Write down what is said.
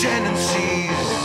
tendencies.